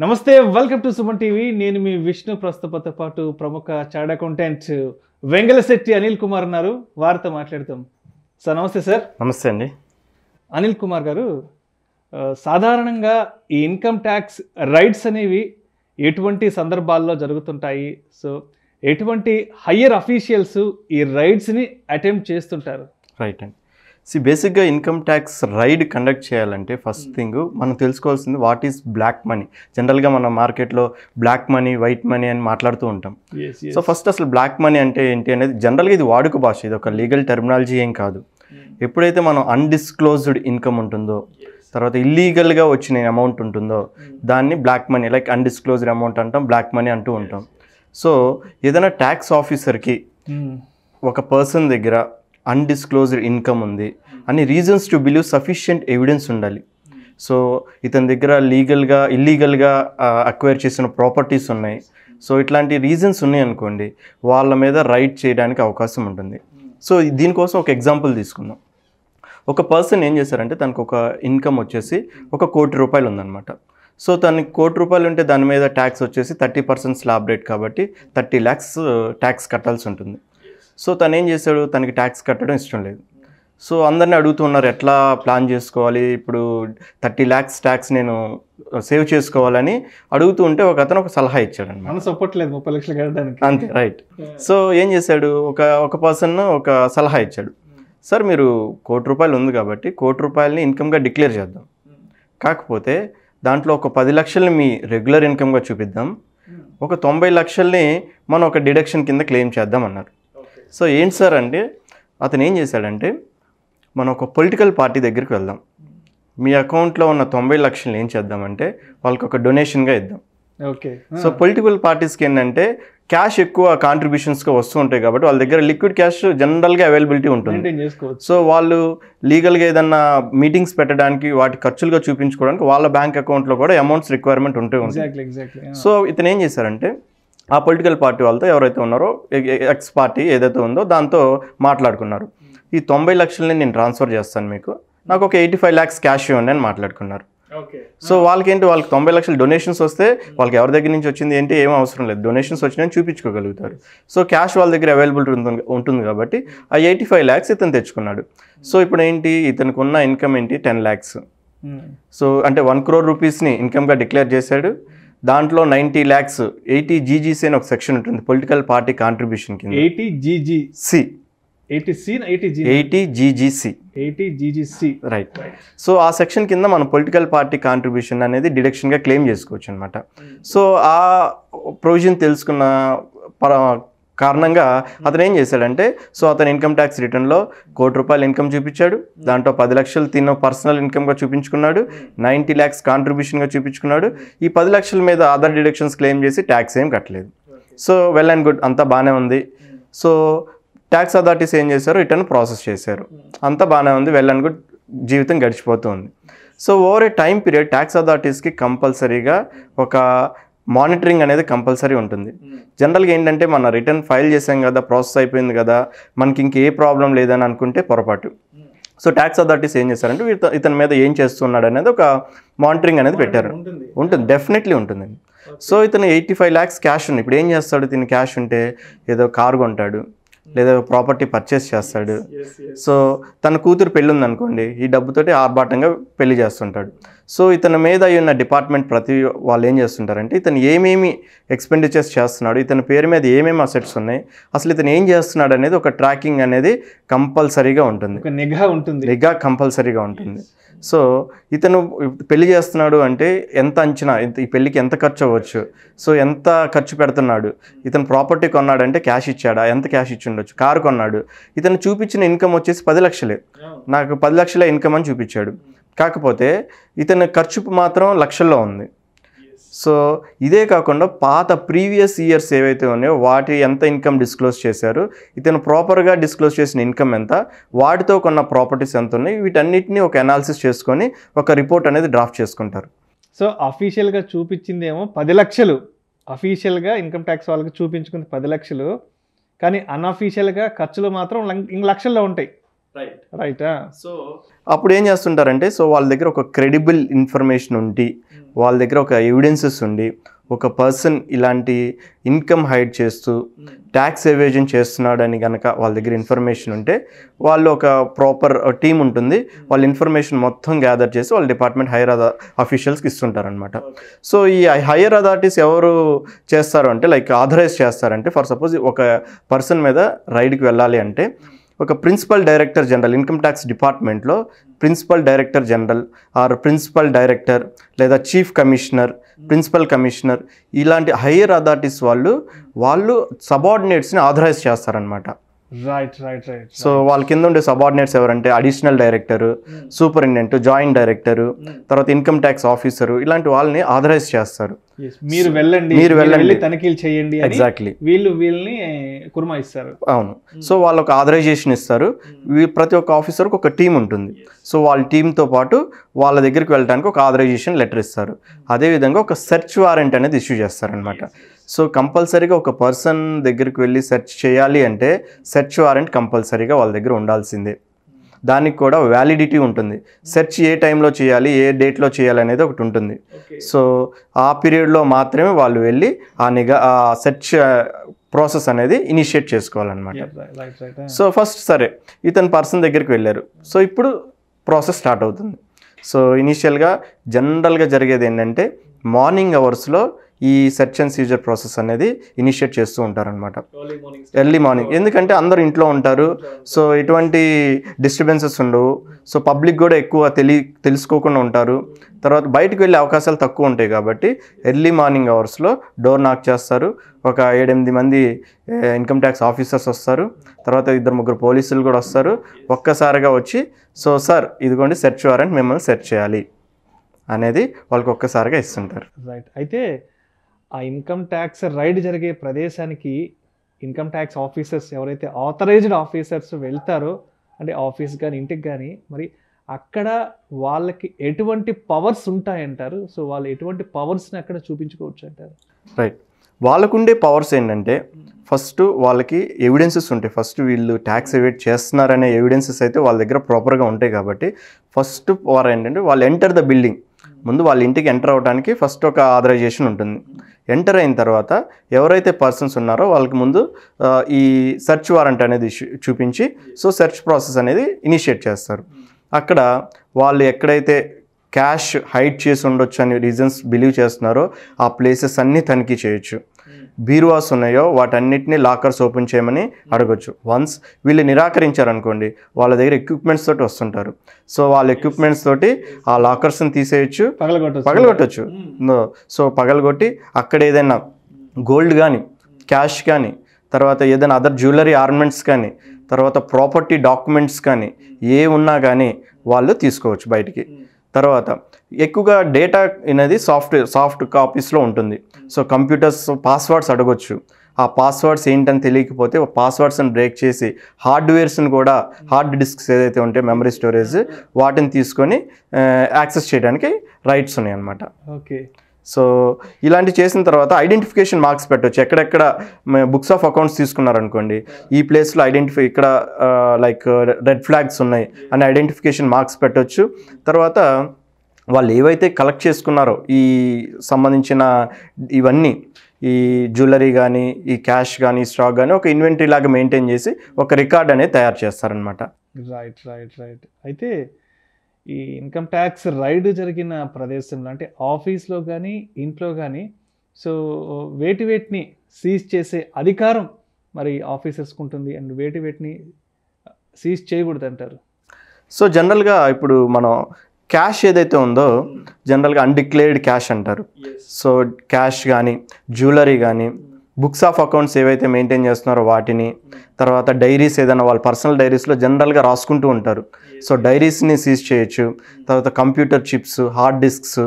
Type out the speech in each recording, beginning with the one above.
నమస్తే welcome to Suman TV నేను మీ విష్ణు ప్రస్తుతంతో పాటు ప్రముఖ చార్డ్ అకౌంటెంట్ వెంగళశెట్టి అనిల్ కుమార్ ఉన్నారు. వారితో మాట్లాడతాం. సార్ నమస్తే సార్. నమస్తే అండి. అనిల్ కుమార్ గారు సాధారణంగా ఈ ఇన్కమ్ ట్యాక్స్ రైట్స్ అనేవి ఎటువంటి సందర్భాల్లో జరుగుతుంటాయి? సో ఎటువంటి హయ్యర్ అఫీషియల్స్ ఈ రైట్స్ని అటెంప్ట్ చేస్తుంటారు? రైట్ అండి. సి బేసిక్గా ఇన్కమ్ ట్యాక్స్ రైడ్ కండక్ట్ చేయాలంటే ఫస్ట్ థింగ్ మనం తెలుసుకోవాల్సింది వాట్ ఈస్ బ్లాక్ మనీ జనరల్గా మన మార్కెట్లో బ్లాక్ మనీ వైట్ మనీ అని మాట్లాడుతూ ఉంటాం. సో ఫస్ట్ అసలు బ్లాక్ మనీ అంటే ఏంటి అనేది జనరల్గా ఇది వాడుక భాష ఇది ఒక లీగల్ టెర్మినాలజీ ఏం కాదు. ఎప్పుడైతే మనం అన్డిస్క్లోజ్డ్ ఇన్కమ్ ఉంటుందో తర్వాత ఇల్లీగల్గా వచ్చిన అమౌంట్ ఉంటుందో దాన్ని black money like undisclosed amount అంటాం బ్లాక్ మనీ అంటూ ఉంటాం. సో ఏదైనా ట్యాక్స్ ఆఫీసర్కి ఒక పర్సన్ దగ్గర అన్డిస్క్లోజ్డ్ ఇన్కమ్ ఉంది. అని reasons to believe sufficient evidence ఉండాలి. సో ఇతని దగ్గర లీగల్గా ఇల్లీగల్గా అక్వైర్ చేసిన ప్రాపర్టీస్ ఉన్నాయి. సో ఇట్లాంటి రీజన్స్ ఉన్నాయి అనుకోండి వాళ్ళ మీద రైట్ చేయడానికి అవకాశం ఉంటుంది. సో దీనికోసం ఒక ఎగ్జాంపుల్ తీసుకుందాం. ఒక పర్సన్ ఏం చేశారంటే తనకు ఒక ఇన్కమ్ వచ్చేసి ఒక కోటి రూపాయలు ఉందన్నమాట. సో తనకి కోటి రూపాయలు ఉంటే దాని మీద ట్యాక్స్ వచ్చేసి థర్టీ పర్సెంట్ స్లాబ్ రేట్ కాబట్టి థర్టీ ల్యాక్స్ ట్యాక్స్ uh, కట్టాల్సి ఉంటుంది. సో తను ఏం చేశాడు? తనకి ట్యాక్స్ కట్టడం ఇష్టం లేదు. సో అందరిని అడుగుతున్నారు ఎట్లా ప్లాన్ చేసుకోవాలి? ఇప్పుడు థర్టీ ల్యాక్స్ ట్యాక్స్ నేను సేవ్ చేసుకోవాలని అడుగుతూ ఉంటే ఒక అతను ఒక సలహా ఇచ్చాడు అనమాట ముప్పై లక్షలు కట్టడానికి. అంతే రైట్. సో ఏం చేశాడు? ఒక ఒక పర్సన్ ఒక సలహా ఇచ్చాడు. సార్ మీరు కోటి రూపాయలు ఉంది కాబట్టి కోటి రూపాయలని ఇన్కమ్గా డిక్లేర్ చేద్దాం. కాకపోతే దాంట్లో ఒక పది లక్షల్ని మీ రెగ్యులర్ ఇన్కమ్గా చూపిద్దాం. ఒక తొంభై లక్షల్ని మనం ఒక డిడక్షన్ కింద క్లెయిమ్ చేద్దాం అన్నారు. సో ఏంటి సార్ అంటే అతను ఏం చేశాడంటే మనం ఒక పొలిటికల్ పార్టీ దగ్గరికి వెళ్దాం. మీ అకౌంట్లో ఉన్న తొంభై లక్షలు ఏం చేద్దామంటే వాళ్ళకి ఒక డొనేషన్గా ఇద్దాం. ఓకే. సో పొలిటికల్ పార్టీస్కి ఏంటంటే క్యాష్ ఎక్కువ కాంట్రిబ్యూషన్స్గా వస్తూ ఉంటాయి కాబట్టి వాళ్ళ దగ్గర లిక్విడ్ క్యాష్ జనరల్గా అవైలబిలిటీ ఉంటుంది. సో వాళ్ళు లీగల్గా ఏదన్నా మీటింగ్స్ పెట్టడానికి వాటి ఖర్చులుగా చూపించుకోవడానికి వాళ్ళ బ్యాంక్ అకౌంట్లో కూడా అమౌంట్స్ రిక్వైర్మెంట్ ఉంటూ ఉంటుంది సో ఇతను ఏం చేశారంటే ఆ పొలిటికల్ పార్టీ వాళ్ళతో ఎవరైతే ఉన్నారో ఎక్స్ పార్టీ ఏదైతే ఉందో దాంతో మాట్లాడుకున్నారు. ఈ తొంభై లక్షలని నేను ట్రాన్స్ఫర్ చేస్తాను మీకు. నాకు ఒక ఎయిటీ ఫైవ్ ల్యాక్స్ క్యాష్ ఇవ్వండి అని మాట్లాడుకున్నారు. సో వాళ్ళకి ఏంటి వాళ్ళకి తొంభై లక్షల డొనేషన్స్ వస్తే వాళ్ళకి ఎవరి దగ్గర నుంచి వచ్చింది ఏంటి ఏం అవసరం లేదు. డొనేషన్స్ వచ్చినాయని చూపించుకోగలుగుతారు. సో క్యాష్ వాళ్ళ దగ్గర అవైలబిలిటీ ఉంటుంది ఉంటుంది కాబట్టి ఆ ఎయిటీ ఫైవ్ ల్యాక్స్ ఇతను తెచ్చుకున్నాడు. సో ఇప్పుడు ఏంటి ఇతనికి ఉన్న ఇన్కమ్ ఏంటి టెన్ ల్యాక్స్. సో అంటే వన్ క్రోర్ రూపీస్ని ఇన్కమ్గా డిక్లేర్ చేశాడు. దాంట్లో నైంటీ ల్యాక్స్ ఎయిటీ జీజీసీ అని ఒక సెక్షన్ ఉంటుంది పొలిటికల్ పార్టీ కాంట్రిబ్యూషన్ కింద. Eighty G G C. Eighty C eighty G eighty G G C. Eighty G G C. Right so ఆ సెక్షన్ కింద మనం పొలిటికల్ పార్టీ కాంట్రిబ్యూషన్ అనేది డిడక్షన్గా క్లెయిమ్ చేసుకోవచ్చు అనమాట సో ఆ ప్రొవిజన్ తెలుసుకున్న కారణంగా అతను ఏం చేశాడంటే సో అతను ఇన్కమ్ ట్యాక్స్ రిటర్న్లో కోటి రూపాయలు ఇన్కమ్ చూపించాడు. దాంట్లో పది లక్షలు తిన్న పర్సనల్ ఇన్కమ్గా చూపించుకున్నాడు. నైంటీ ల్యాక్స్ కాంట్రిబ్యూషన్గా చూపించుకున్నాడు. ఈ పది లక్షల మీద అదర్ డిడక్షన్స్ క్లెయిమ్ చేసి ట్యాక్స్ ఏం కట్టలేదు. సో వెల్ అండ్ గుడ్ అంతా బాగానే ఉంది. సో ట్యాక్స్ అథారిటీస్ ఏం చేశారు? రిటర్న్ ప్రాసెస్ చేశారు. అంతా బాగానే ఉంది వెల్ అండ్ గుడ్ జీవితం గడిచిపోతుంది. So over a time period tax అథారిటీస్కి కంపల్సరీగా ఒక మానిటరింగ్ అనేది కంపల్సరీ ఉంటుంది. జనరల్గా ఏంటంటే మన రిటర్న్ ఫైల్ చేసాం కదా ప్రాసెస్ అయిపోయింది కదా మనకి ఇంకే ప్రాబ్లం లేదని అనుకుంటే పొరపాటు. సో ట్యాక్స్ అథారిటీస్ ఏం చేశారంటే ఇత- ఇతని మీద ఏం చేస్తున్నాడు అనేది ఒక మానిటరింగ్ అనేది పెట్టారు. ఉంటుంది. ఉంటుంది. డెఫినెట్లీ ఉంటుందండి సో ఇతను ఎయిటీ ఫైవ్ ల్యాక్స్ క్యాష్ ఉంది. ఇప్పుడు ఏం చేస్తాడు? దీని క్యాష్ ఉంటే ఏదో కారు కొంటాడు లేదా ప్రాపర్టీ పర్చేస్ చేస్తాడు. సో తన కూతురు పెళ్ళి ఉందనుకోండి ఈ డబ్బుతోటి ఆర్భాటంగా పెళ్ళి చేస్తుంటాడు. సో ఇతని మీద ఉన్న డిపార్ట్మెంట్ ప్రతి వాళ్ళు ఏం చేస్తుంటారంటే ఇతను ఏమేమి ఎక్స్పెండిచర్స్ చేస్తున్నాడు ఇతని పేరు మీద ఏమేమి అసెట్స్ ఉన్నాయి అసలు ఇతను ఏం చేస్తున్నాడు అనేది ఒక ట్రాకింగ్ అనేది కంపల్సరీగా ఉంటుంది. నిఘా ఉంటుంది. నిఘా కంపల్సరీగా ఉంటుంది. సో ఇతను పెళ్ళి చేస్తున్నాడు అంటే ఎంత అంచనా ఈ పెళ్ళికి ఎంత ఖర్చు అవ్వచ్చు సో ఎంత ఖర్చు పెడుతున్నాడు ఇతను ప్రాపర్టీ కొన్నాడంటే క్యాష్ ఇచ్చాడా ఎంత క్యాష్ ఇచ్చి ఉండొచ్చు కారు కొన్నాడు ఇతను చూపించిన ఇన్కమ్ వచ్చేసి పది లక్షలే. నాకు పది లక్షల ఇన్కమ్ అని చూపించాడు. కాకపోతే ఇతని ఖర్చు మాత్రం లక్షల్లో ఉంది. సో ఇదే కాకుండా పాత ప్రీవియస్ ఇయర్స్ ఏవైతే ఉన్నాయో వాటి ఎంత ఇన్కమ్ డిస్క్లోజ్ చేశారు ఇతను ప్రాపర్గా డిస్క్లోజ్ చేసిన ఇన్కమ్ ఎంత వాటితో కొన్న ప్రాపర్టీస్ ఎంత ఉన్నాయి వీటన్నిటిని ఒక అనాలిసిస్ చేసుకొని ఒక రిపోర్ట్ అనేది డ్రాఫ్ట్ చేసుకుంటారు. సో అఫీషియల్గా చూపించిందేమో పది లక్షలు. అఫీషియల్గా ఇన్కమ్ ట్యాక్స్ వాళ్ళకి చూపించుకుంది పది లక్షలు. కానీ అన్అఫీషియల్గా ఖర్చులు మాత్రం ఇంక లక్షల్లో ఉంటాయి. రైట్ రైటా సో అప్పుడు ఏం చేస్తుంటారంటే సో వాళ్ళ దగ్గర ఒక క్రెడిబుల్ ఇన్ఫర్మేషన్ ఉండి వాళ్ళ దగ్గర ఒక ఎవిడెన్సెస్ ఉండి ఒక పర్సన్ ఇలాంటి ఇన్కమ్ హైడ్ చేస్తూ ట్యాక్స్ ఎవేజన్ చేస్తున్నాడని కనుక వాళ్ళ దగ్గర ఇన్ఫర్మేషన్ ఉంటే వాళ్ళు ఒక ప్రాపర్ టీం ఉంటుంది. వాళ్ళ ఇన్ఫర్మేషన్ మొత్తం గ్యాదర్ చేసి వాళ్ళ డిపార్ట్మెంట్ హైయర్ అథా అఫీషియల్స్కి ఇస్తుంటారనమాట సో ఈ హైయర్ అథారిటీస్ ఎవరు చేస్తారు అంటే లైక్ ఆథరైజ్ చేస్తారంటే ఫర్ సపోజ్ ఒక పర్సన్ మీద రైడ్కి వెళ్ళాలి అంటే ఒక principal director general income tax డిపార్ట్మెంట్లో principal director general or principal director లేదా చీఫ్ కమిషనర్ ప్రిన్సిపల్ కమిషనర్ ఇలాంటి హయ్యర్ అథారిటీస్ వాళ్ళు వాళ్ళు సబార్డినేట్స్ని ఆథరైజ్ చేస్తారనమాట రైట్ రైట్ రైట్ సో వాళ్ళ కింద ఉండే సబార్డినేట్స్ ఎవరంటే additional director superintendent joint director తర్వాత ఇన్కమ్ ట్యాక్స్ ఆఫీసరు ఇలాంటి వాళ్ళని ఆథరైజ్ చేస్తారు. మీరు వెళ్ళండి మీరు వెళ్ళండి. వెళ్ళి తనిఖీలు చేయండి ఎగ్జాక్ట్లీ వీళ్ళు వీళ్ళని కుర్మాయిస్తారు అవును. సో వాళ్ళు ఒక ఆథరైజేషన్ ఇస్తారు వీ- ప్రతి ఒక్క ఆఫీసర్కి ఒక టీం ఉంటుంది. సో వాళ్ళ టీంతో పాటు వాళ్ళ దగ్గరికి వెళ్ళడానికి ఒక ఆథరైజేషన్ లెటర్ ఇస్తారు. అదేవిధంగా ఒక సెర్చ్ వారెంట్ అనేది ఇష్యూ చేస్తారనమాట సో కంపల్సరీగా ఒక పర్సన్ దగ్గరికి వెళ్ళి సెర్చ్ చేయాలి అంటే సెర్చ్ వారెంట్ కంపల్సరీగా వాళ్ళ దగ్గర ఉండాల్సిందే. దానికి కూడా వ్యాలిడిటీ ఉంటుంది. సెర్చ్ ఏ టైంలో చేయాలి ఏ డేట్లో చేయాలి అనేది ఒకటి ఉంటుంది. సో ఆ పీరియడ్లో మాత్రమే వాళ్ళు వెళ్ళి ఆ నిఘా ఆ సెర్చ్ ప్రాసెస్ అనేది ఇనిషియేట్ చేసుకోవాలన్నమాట. సో ఫస్ట్ సరే ఇతని పర్సన్ దగ్గరికి వెళ్ళారు. సో ఇప్పుడు ప్రాసెస్ స్టార్ట్ అవుతుంది. సో ఇనీషియల్గా జనరల్గా జరిగేది ఏంటంటే మార్నింగ్ అవర్స్లో ఈ సెర్చ్ అండ్ సీజర్ ప్రాసెస్ అనేది ఇనిషియేట్ చేస్తూ ఉంటారనమాట ఎర్లీ మార్నింగ్ ఎందుకంటే అందరూ ఇంట్లో ఉంటారు. సో ఎటువంటి డిస్టర్బెన్సెస్ ఉండవు. సో పబ్లిక్ కూడా ఎక్కువ తెలి తెలుసుకోకుండా ఉంటారు. తర్వాత బయటకు వెళ్ళే అవకాశాలు తక్కువ ఉంటాయి కాబట్టి ఎర్లీ మార్నింగ్ అవర్స్లో డోర్ నాక్ చేస్తారు. ఒక ఏడెనిమిది మంది ఇన్కమ్ ట్యాక్స్ ఆఫీసర్స్ వస్తారు. తర్వాత ఇద్దరు ముగ్గురు పోలీసులు కూడా వస్తారు. ఒక్కసారిగా వచ్చి సో సార్ ఇదిగోండి సెర్చ్ వారెంట్ మిమ్మల్ని సెర్చ్ చేయాలి అనేది వాళ్ళకి ఒక్కసారిగా ఇస్తుంటారు. రైట్ అయితే ఆ ఇన్కమ్ ట్యాక్స్ రైడ్ జరిగే ప్రదేశానికి ఇన్కమ్ ట్యాక్స్ ఆఫీసర్స్ ఎవరైతే ఆథరైజ్డ్ ఆఫీసర్స్ వెళ్తారో అంటే ఆఫీస్ కానీ ఇంటికి కానీ మరి అక్కడ వాళ్ళకి ఎటువంటి పవర్స్ ఉంటాయంటారు? సో వాళ్ళు ఎటువంటి పవర్స్ని అక్కడ చూపించుకోవచ్చు అంటారు రైట్ వాళ్ళకుండే పవర్స్ ఏంటంటే ఫస్ట్ వాళ్ళకి ఎవిడెన్సెస్ ఉంటాయి. ఫస్ట్ వీళ్ళు ట్యాక్స్ ఎవేట్ చేస్తున్నారనే ఎవిడెన్సెస్ అయితే వాళ్ళ దగ్గర ప్రాపర్గా ఉంటాయి కాబట్టి ఫస్ట్ పవర్ ఏంటంటే వాళ్ళు ఎంటర్ ద బిల్డింగ్ ముందు వాళ్ళ ఇంటికి ఎంటర్ అవడానికి ఫస్ట్ ఒక ఆథరైజేషన్ ఉంటుంది. ఎంటర్ అయిన తర్వాత ఎవరైతే పర్సన్స్ ఉన్నారో వాళ్ళకి ముందు ఈ సెర్చ్ వారెంట్ అనేది చూపించి సో సెర్చ్ ప్రాసెస్ అనేది ఇనిషియేట్ చేస్తారు. అక్కడ వాళ్ళు ఎక్కడైతే క్యాష్ హైడ్ చేసి ఉండొచ్చు అనే రీజన్స్ బిలీవ్ చేస్తున్నారో ఆ ప్లేసెస్ అన్నీ తనిఖీ చేయొచ్చు. బీరువాస్ ఉన్నాయో వాటన్నిటిని లాకర్స్ ఓపెన్ చేయమని అడగొచ్చు. వన్స్ వీళ్ళు నిరాకరించారనుకోండి వాళ్ళ దగ్గర ఎక్విప్మెంట్స్ తోటి వస్తుంటారు. సో వాళ్ళ ఎక్విప్మెంట్స్ తోటి ఆ లాకర్స్ని తీసేయచ్చు పగలగొట్టచ్చు. No. సో పగలగొట్టి అక్కడ ఏదైనా గోల్డ్ కానీ క్యాష్ కానీ తర్వాత ఏదైనా అదర్ జ్యువెలరీ ఆర్నమెంట్స్ కానీ తర్వాత ప్రాపర్టీ డాక్యుమెంట్స్ కానీ ఏ ఉన్నా కానీ వాళ్ళు తీసుకోవచ్చు బయటికి. తర్వాత ఎక్కువగా డేటా అనేది సాఫ్ట్వేర్ సాఫ్ట్ కాపీస్లో ఉంటుంది. సో కంప్యూటర్స్ పాస్వర్డ్స్ అడగొచ్చు. ఆ పాస్వర్డ్స్ ఏంటని తెలియకపోతే పాస్వర్డ్స్ని బ్రేక్ చేసి హార్డ్వేర్స్ని కూడా హార్డ్ డిస్క్స్ ఏదైతే ఉంటే మెమరీ స్టోరేజ్ వాటిని తీసుకొని యాక్సెస్ చేయడానికి రైట్స్ ఉన్నాయి అన్నమాట ఓకే. సో ఇలాంటి చేసిన తర్వాత ఐడెంటిఫికేషన్ మార్క్స్ పెట్టవచ్చు ఎక్కడెక్కడ బుక్స్ ఆఫ్ అకౌంట్స్ తీసుకున్నారనుకోండి ఈ ప్లేస్లో ఐడెంటిఫై ఇక్కడ లైక్ రెడ్ ఫ్లాగ్స్ ఉన్నాయి అని ఐడెంటిఫికేషన్ మార్క్స్ పెట్టవచ్చు తర్వాత వాళ్ళు ఏవైతే కలెక్ట్ చేసుకున్నారో ఈ సంబంధించిన ఇవన్నీ ఈ జ్యువెలరీ కానీ ఈ క్యాష్ కానీ స్టాక్ కానీ ఒక ఇన్వెంటరీ లాగా మెయింటైన్ చేసి ఒక రికార్డ్ అనేది తయారు చేస్తారనమాట రైట్ రైట్ రైట్ అయితే ఈ ఇన్కమ్ ట్యాక్స్ రైడ్ జరిగిన ప్రదేశంలో అంటే ఆఫీస్లో కానీ ఇంట్లో కానీ సో వేటి వేటిని సీజ్ చేసే అధికారం మరి ఆఫీసర్స్కి ఉంటుంది. అండ్ వేటి వేటిని సీజ్ చేయకూడదు అంటారు సో జనరల్గా ఇప్పుడు మనం క్యాష్ ఏదైతే ఉందో జనరల్గా అన్డిక్లేర్డ్ క్యాష్ అంటారు. సో క్యాష్ కానీ జ్యువెలరీ కానీ బుక్స్ ఆఫ్ అకౌంట్స్ ఏవైతే మెయింటైన్ చేస్తున్నారో వాటిని తర్వాత డైరీస్ ఏదైనా వాళ్ళ పర్సనల్ డైరీస్లో జనరల్గా రాసుకుంటూ ఉంటారు. సో డైరీస్ని సీజ్ చేయొచ్చు. తర్వాత కంప్యూటర్ చిప్స్ హార్డ్ డిస్క్స్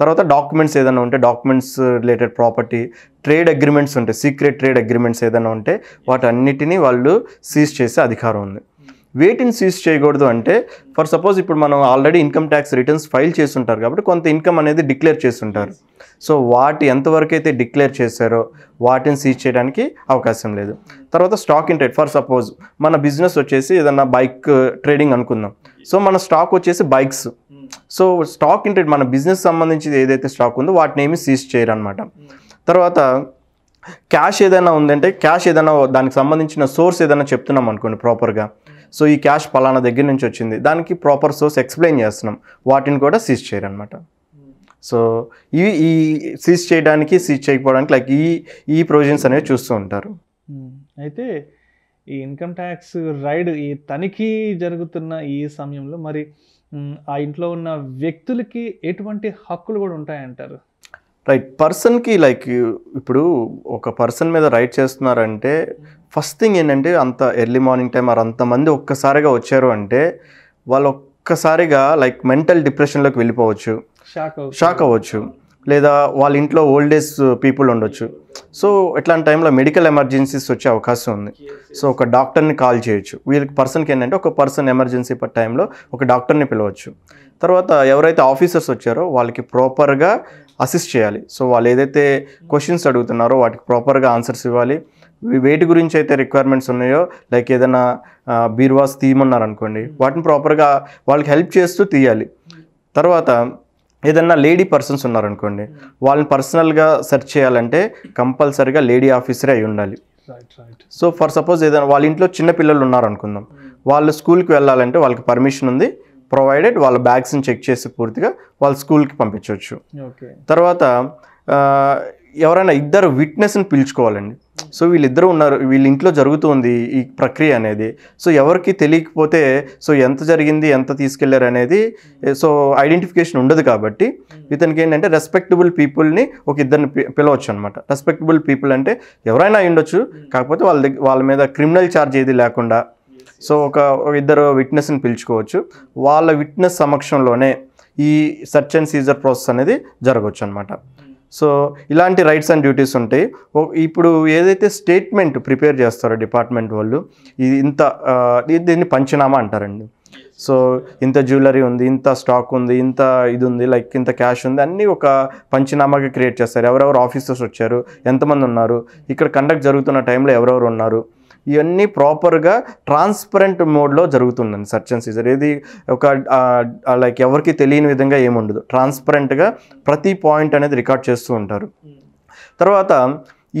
తర్వాత డాక్యుమెంట్స్ ఏదైనా ఉంటే documents related property trade agreements ఉంటాయి. సీక్రెట్ ట్రేడ్ అగ్రిమెంట్స్ ఏదైనా ఉంటే వాటన్నిటిని వాళ్ళు సీజ్ చేసే అధికారం ఉంది. వేటిని సీజ్ చేయకూడదు అంటే ఫర్ సపోజ్ ఇప్పుడు మనం already income tax returns file చేసి ఉంటారు కాబట్టి కొంత ఇన్కమ్ అనేది డిక్లేర్ చేసి ఉంటారు సో వాటి ఎంతవరకు అయితే డిక్లేర్ చేశారో వాటిని సీజ్ చేయడానికి అవకాశం లేదు. తర్వాత stock in trade for suppose మన బిజినెస్ వచ్చేసి ఏదన్నా బైక్ ట్రేడింగ్ uh, అనుకుందాం. సో మన స్టాక్ వచ్చేసి bikes so stock in trade మన బిజినెస్ సంబంధించి ఏదైతే స్టాక్ ఉందో వాటిని ఏమి సీజ్ చేయరు అనమాట తర్వాత క్యాష్ ఏదైనా ఉందంటే క్యాష్ ఏదైనా దానికి సంబంధించిన సోర్స్ ఏదైనా చెప్తున్నాం అనుకోండి ప్రాపర్గా సో ఈ క్యాష్ పలానా దగ్గర నుంచి వచ్చింది. దానికి ప్రాపర్ సోర్స్ ఎక్స్ప్లెయిన్ చేస్తున్నాం. వాటిని కూడా సీజ్ చేయరనమాట సో ఇవి ఈ సీజ్ చేయడానికి సీజ్ చేయకపోవడానికి లైక్ ఈ ఈ ప్రొవిజన్స్ అనేవి చూస్తూ ఉంటారు. Hmm. అయితే ఈ ఇన్కమ్ ట్యాక్స్ రైడ్ ఈ తనిఖీ జరుగుతున్న ఈ సమయంలో మరి hmm, ఆ ఇంట్లో ఉన్న వ్యక్తులకి ఎటువంటి హక్కులు కూడా ఉంటాయంటారు? రైట్ పర్సన్కి లైక్ ఇప్పుడు ఒక పర్సన్ మీద రైట్ చేస్తున్నారంటే ఫస్ట్ థింగ్ ఏంటంటే అంత ఎర్లీ మార్నింగ్ టైం మరి అంతమంది ఒక్కసారిగా వచ్చారు అంటే వాళ్ళు ఒక్కసారిగా లైక్ మెంటల్ డిప్రెషన్లోకి వెళ్ళిపోవచ్చు. షాక్ షాక్ అవ్వచ్చు. లేదా వాళ్ళ ఇంట్లో ఓల్డ్ ఏజ్ పీపుల్ ఉండొచ్చు. సో ఇట్లాంటి టైంలో మెడికల్ ఎమర్జెన్సీస్ వచ్చే అవకాశం ఉంది. సో ఒక డాక్టర్ని కాల్ చేయొచ్చు. వీళ్ళకి పర్సన్కి ఏంటంటే ఒక పర్సన్ ఎమర్జెన్సీ టైంలో ఒక డాక్టర్ని పిలవచ్చు. తర్వాత ఎవరైతే ఆఫీసర్స్ వచ్చారో వాళ్ళకి ప్రాపర్గా అసిస్ట్ చేయాలి. సో వాళ్ళు ఏదైతే క్వశ్చన్స్ అడుగుతున్నారో వాటికి ప్రాపర్గా ఆన్సర్స్ ఇవ్వాలి. వేటి గురించి అయితే రిక్వైర్మెంట్స్ ఉన్నాయో లైక్ ఏదైనా బీర్వాస్ తీయమన్నారు అనుకోండి వాటిని ప్రాపర్గా వాళ్ళకి హెల్ప్ చేస్తూ తీయాలి. తర్వాత ఏదన్నా లేడీ పర్సన్స్ ఉన్నారనుకోండి వాళ్ళని పర్సనల్గా సెర్చ్ చేయాలంటే కంపల్సరీగా లేడీ ఆఫీసరే అయి ఉండాలి. సో ఫర్ సపోజ్ ఏదైనా వాళ్ళ ఇంట్లో చిన్న పిల్లలు ఉన్నారు అనుకుందాం వాళ్ళు స్కూల్కి వెళ్ళాలంటే వాళ్ళకి పర్మిషన్ ఉంది ప్రొవైడెడ్ వాళ్ళ బ్యాగ్స్ని చెక్ చేసి పూర్తిగా వాళ్ళ స్కూల్కి పంపించవచ్చు. ఓకే. తర్వాత ఎవరైనా ఇద్దరు విట్నెస్ని పిలుచుకోవాలండి. సో వీళ్ళిద్దరూ ఉన్నారు వీళ్ళ ఇంట్లో జరుగుతుంది ఈ ప్రక్రియ అనేది. సో ఎవరికి తెలియకపోతే సో ఎంత జరిగింది ఎంత తీసుకెళ్ళారు అనేది సో ఐడెంటిఫికేషన్ ఉండదు కాబట్టి ఇతనికి ఏంటంటే రెస్పెక్టబుల్ పీపుల్ని ఒక ఇద్దరిని పి- పిలవచ్చు అనమాట రెస్పెక్టబుల్ పీపుల్ అంటే ఎవరైనా ఉండొచ్చు కాకపోతే వాళ్ళ దగ్గర వాళ్ళ మీద క్రిమినల్ ఛార్జ్ ఏది లేకుండా సో ఒక ఇద్దరు విట్నెస్ని పిలుచుకోవచ్చు. వాళ్ళ విట్నెస్ సమక్షంలోనే ఈ సర్చ్ అండ్ సీజర్ ప్రాసెస్ అనేది జరగవచ్చు అనమాట సో ఇలాంటి రైట్స్ అండ్ డ్యూటీస్ ఉంటాయి. ఇప్పుడు ఏదైతే స్టేట్మెంట్ ప్రిపేర్ చేస్తారో డిపార్ట్మెంట్ వాళ్ళు ఇది ఇంత దీన్ని పంచనామా అంటారండి. సో ఇంత జ్యువెలరీ ఉంది ఇంత స్టాక్ ఉంది ఇంత ఇది ఉంది లైక్ ఇంత క్యాష్ ఉంది అన్నీ ఒక పంచనామాగా క్రియేట్ చేస్తారు. ఎవరెవరు ఆఫీసర్స్ వచ్చారు ఎంతమంది ఉన్నారు ఇక్కడ కండక్ట్ జరుగుతున్న టైంలో ఎవరెవరు ఉన్నారు ఇవన్నీ ప్రాపర్గా ట్రాన్స్పరెంట్ మోడ్లో జరుగుతుందండి సర్చ్ అండ్ సీజర్. ఏది ఒక లైక్ ఎవరికి తెలియని విధంగా ఏముండదు. ట్రాన్స్పరెంట్గా ప్రతి పాయింట్ అనేది రికార్డ్ చేస్తూ ఉంటారు. తర్వాత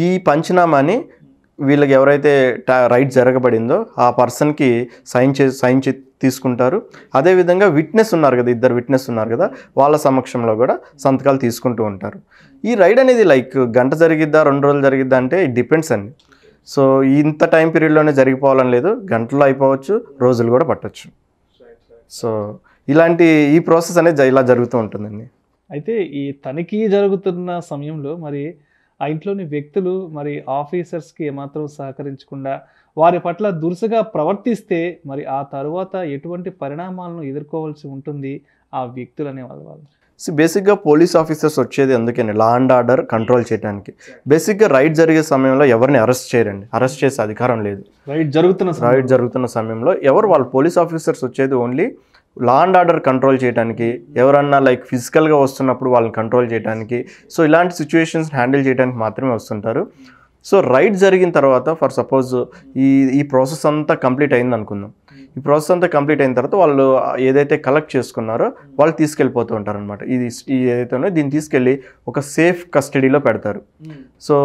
ఈ పంచనామాని వీళ్ళకి ఎవరైతే రైట్ జరగబడిందో ఆ పర్సన్కి సైన్ చే సైన్ చే తీసుకుంటారు. అదేవిధంగా విట్నెస్ ఉన్నారు కదా ఇద్దరు విట్నెస్ ఉన్నారు కదా వాళ్ళ సమక్షంలో కూడా సంతకాలు తీసుకుంటూ ఉంటారు. ఈ రైడ్ అనేది లైక్ గంట జరిగిద్దా రెండు రోజులు జరిగిద్దా అంటే ఇట్ డిపెండ్స్ అండి. సో ఇంత టైం పీరియడ్లోనే జరిగిపోవాలని లేదు గంటల్లో అయిపోవచ్చు రోజులు కూడా పట్టచ్చు. సో ఇలాంటి ఈ ప్రాసెస్ అనేది ఇలా జరుగుతూ ఉంటుందండి. అయితే ఈ తనిఖీ జరుగుతున్న సమయంలో మరి ఆ ఇంట్లోని వ్యక్తులు మరి ఆఫీసర్స్కి ఏమాత్రం సహకరించకుండా వారి పట్ల దురుసుగా ప్రవర్తిస్తే మరి ఆ తరువాత ఎటువంటి పరిణామాలను ఎదుర్కోవాల్సి ఉంటుంది ఆ వ్యక్తులు అనేవాళ్ళు వాళ్ళు? సో బేసిక్గా పోలీస్ ఆఫీసర్స్ వచ్చేది అందుకని లా అండ్ ఆర్డర్ కంట్రోల్ చేయడానికి బేసిక్గా రైడ్ జరిగే సమయంలో ఎవరిని అరెస్ట్ చేయరండి. అరెస్ట్ చేసే అధికారం లేదు. రైట్ జరుగుతున్న. రైడ్ జరుగుతున్న సమయంలో ఎవరు వాళ్ళు పోలీస్ ఆఫీసర్స్ వచ్చేది only law and order control చేయడానికి ఎవరన్నా లైక్ ఫిజికల్గా వస్తున్నప్పుడు వాళ్ళని కంట్రోల్ చేయడానికి సో ఇలాంటి సిచ్యువేషన్స్ హ్యాండిల్ చేయడానికి మాత్రమే వస్తుంటారు. సో రైడ్ జరిగిన తర్వాత ఫర్ సపోజ్ ఈ ఈ ప్రాసెస్ అంతా కంప్లీట్ అయింది అనుకుందాం ఈ ప్రాసెస్ అంతా కంప్లీట్ అయిన తర్వాత వాళ్ళు ఏదైతే కలెక్ట్ చేసుకున్నారో వాళ్ళు తీసుకెళ్ళిపోతూ ఉంటారు అనమాట ఇది ఈ ఏదైతే ఉందో దీన్ని తీసుకెళ్ళి ఒక సేఫ్ కస్టడీలో పెడతారు. సో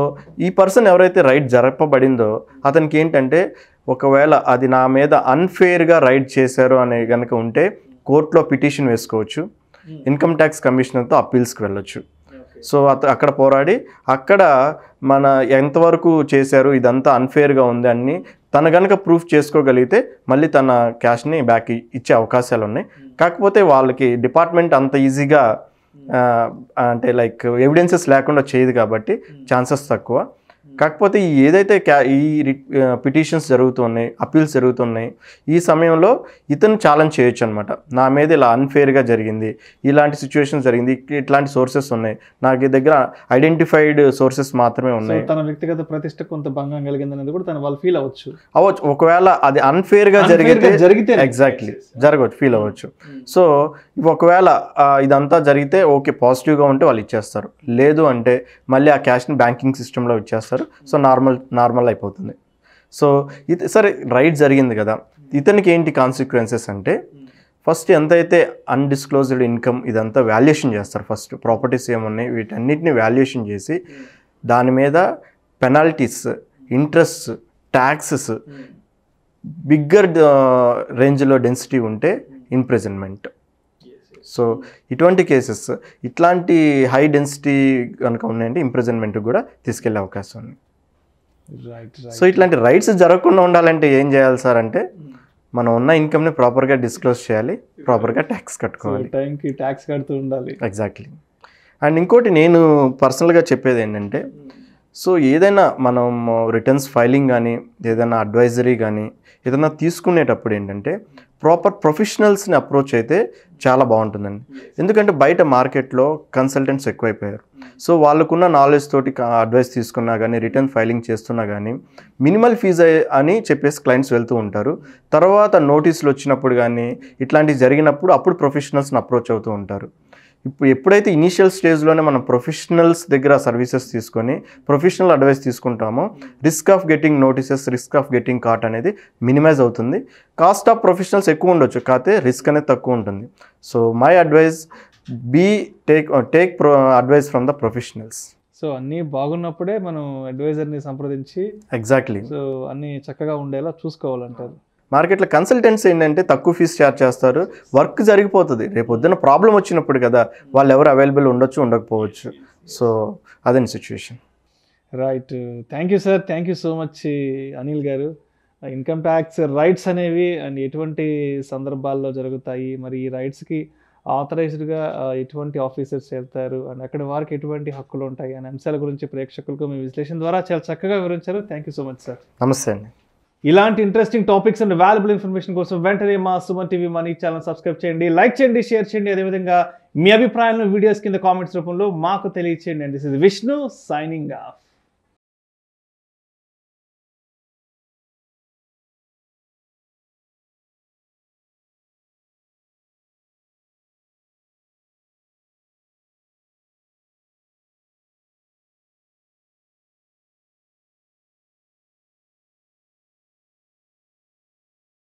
ఈ పర్సన్ ఎవరైతే రైట్ జరపబడిందో అతనికి ఏంటంటే ఒకవేళ అది నా మీద అన్ఫేర్గా రైడ్ చేశారు అనే కనుక ఉంటే కోర్టులో పిటిషన్ వేసుకోవచ్చు. ఇన్కమ్ ట్యాక్స్ కమిషనర్తో అప్పీల్స్కి వెళ్ళొచ్చు. సో అత అక్కడ పోరాడి అక్కడ మన ఎంతవరకు చేశారు ఇదంతా అన్ఫేర్గా ఉంది అని తన కనుక ప్రూఫ్ చేసుకోగలిగితే మళ్ళీ తన క్యాష్ని బ్యాక్ ఇచ్చే అవకాశాలు ఉన్నాయి కాకపోతే వాళ్ళకి డిపార్ట్మెంట్ అంత ఈజీగా ఆ, అంటే లైక్ ఎవిడెన్సెస్ లేకుండా చేయదు కాబట్టి ఛాన్సెస్ తక్కువ. కాకపోతే ఈ ఏదైతే క్యా ఈ పిటిషన్స్ జరుగుతున్నాయి అప్పీల్స్ జరుగుతున్నాయి ఈ సమయంలో ఇతను ఛాలెంజ్ చేయొచ్చు అనమాట నా మీద ఇలా అన్ఫేర్గా జరిగింది ఇలాంటి సిచ్యువేషన్స్ జరిగింది ఇట్లాంటి సోర్సెస్ ఉన్నాయి. నాకు దగ్గర ఐడెంటిఫైడ్ సోర్సెస్ మాత్రమే ఉన్నాయి. తన వ్యక్తిగత ప్రతిష్ట కొంత భంగం కలిగింది అనేది కూడా తను వాళ్ళు ఫీల్ అవ్వచ్చు. అవ్వచ్చు. ఒకవేళ అది అన్ఫేర్గా జరిగితే జరిగితే ఎగ్జాక్ట్లీ జరగవచ్చు ఫీల్ అవ్వచ్చు. సో ఒకవేళ ఇదంతా జరిగితే ఓకే పాజిటివ్గా ఉంటే వాళ్ళు ఇచ్చేస్తారు. లేదు అంటే మళ్ళీ ఆ క్యాష్ని బ్యాంకింగ్ సిస్టంలో ఇచ్చేస్తారు. సో నార్మల్ నార్మల్ అయిపోతుంది. సో ఇది సరే రైట్ జరిగింది కదా. ఇతనికి ఏంటి కాన్సిక్వెన్సెస్ అంటే ఫస్ట్ ఎంతైతే అన్డిస్క్లోజ్డ్ ఇన్కమ్ ఇదంతా వాల్యుయేషన్ చేస్తారు ఫస్ట్ ప్రాపర్టీస్ ఏమున్నాయి వీటన్నిటిని వాల్యుయేషన్ చేసి దాని మీద పెనాల్టీస్ ఇంట్రెస్ట్ ట్యాక్సెస్ బిగ్గర్ రేంజ్లో డెన్సిటీ ఉంటే ఇంప్రెజన్మెంట్ సో ఇటువంటి కేసెస్ ఇట్లాంటి హై డెన్సిటీ కనుక ఉన్నాయంటే ఇంప్రెజన్మెంట్ కూడా తీసుకెళ్ళే అవకాశం ఉంది. సో ఇట్లాంటి రైట్స్ జరగకుండా ఉండాలంటే ఏం చేయాలి సార్ అంటే మనం ఉన్న ఇన్కమ్ని ప్రాపర్గా డిస్క్లోజ్ చేయాలి ప్రాపర్గా ట్యాక్స్ కట్టుకోవాలి. టైంకి ట్యాక్స్ కడుతూ ఉండాలి. ఎగ్జాక్ట్లీ అండ్ ఇంకోటి నేను పర్సనల్గా చెప్పేది ఏంటంటే సో ఏదైనా మనం రిటర్న్స్ ఫైలింగ్ కానీ ఏదైనా అడ్వైజరీ కానీ ఏదైనా తీసుకునేటప్పుడు ఏంటంటే ప్రాపర్ ప్రొఫెషనల్స్ని అప్రోచ్ అయితే చాలా బాగుంటుందండి. ఎందుకంటే బయట మార్కెట్లో కన్సల్టెంట్స్ ఎక్కువైపోయారు. సో వాళ్ళకున్న నాలెడ్జ్ తోటి అడ్వైస్ తీసుకున్నా కానీ రిటర్న్ ఫైలింగ్ చేస్తున్నా కానీ మినిమల్ ఫీజ్ అని చెప్పేసి క్లయింట్స్ వెళ్తూ ఉంటారు. తర్వాత నోటీసులు వచ్చినప్పుడు కానీ ఇట్లాంటివి జరిగినప్పుడు అప్పుడు ప్రొఫెషనల్స్ని అప్రోచ్ అవుతూ ఉంటారు. ఇప్పుడు ఎప్పుడైతే ఇనీషియల్ స్టేజ్లోనే మనం ప్రొఫెషనల్స్ దగ్గర సర్వీసెస్ తీసుకొని ప్రొఫెషనల్ అడ్వైస్ తీసుకుంటామో risk of getting notices risk of getting court అనేది మినిమైజ్ అవుతుంది. కాస్ట్ ఆఫ్ ప్రొఫెషనల్స్ ఎక్కువ ఉండొచ్చు కాకపోతే రిస్క్ అనేది తక్కువ ఉంటుంది. So my advice be take take pro advice from the professionals so అన్నీ బాగున్నప్పుడే మనం అడ్వైజర్ని సంప్రదించి ఎగ్జాక్ట్లీ సో అన్నీ చక్కగా ఉండేలా చూసుకోవాలంటారు. మార్కెట్లో కన్సల్టెంట్స్ ఏంటంటే తక్కువ ఫీజు ఛార్జ్ చేస్తారు. వర్క్ జరిగిపోతుంది. రేపు పొద్దున్న ప్రాబ్లం వచ్చినప్పుడు కదా వాళ్ళు ఎవరు అవైలబుల్ ఉండొచ్చు ఉండకపోవచ్చు. సో అదని situation right thank you sir thank you so much Anil garu. Income tax raids అనేవి అండ్ ఎటువంటి సందర్భాల్లో జరుగుతాయి? మరి ఈ రైట్స్కి ఆథరైజ్డ్గా ఎటువంటి ఆఫీసర్స్ వెళ్తారు అండ్ అక్కడ వారికి ఎటువంటి హక్కులు ఉంటాయి? అనే అంశాల గురించి ప్రేక్షకులకు మీ విశ్లేషణ ద్వారా చాలా చక్కగా వివరించారు. Thank you so much sir నమస్తే అండి. ఇలాంటి interesting topics and valuable information కోసం వెంటనే మా Suman TV money channel subscribe చేయండి లైక్ చేయండి షేర్ చేయండి. అదేవిధంగా మీ అభిప్రాయాలను వీడియోస్ కింద కామెంట్స్ రూపంలో మాకు తెలియచేయండి. And this is Vishnu signing off